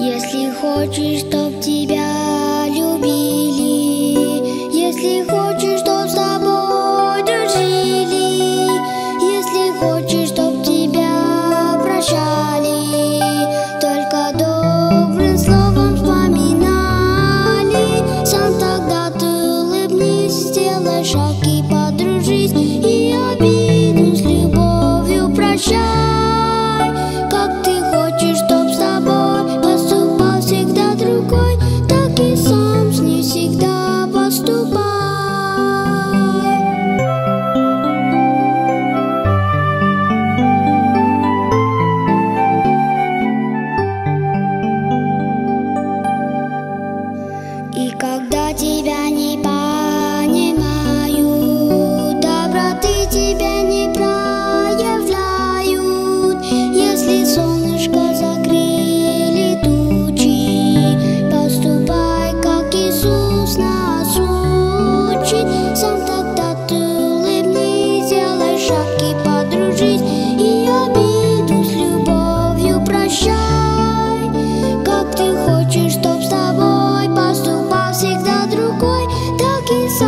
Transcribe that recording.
Если хочешь, чтоб тебя любили, если хочешь, чтоб с тобой дружили, если хочешь, чтоб тебя прощали, только добрым словом вспоминали, сам тогда ты улыбнись, сделай шаг и подружись. Тебя не понимают, доброты тебя не проявляют. Если солнышко закрыли тучи, поступай, как Иисус нас учит. Сам тогда ты улыбнись, сделай шаг и и обиду с любовью прощай. Как ты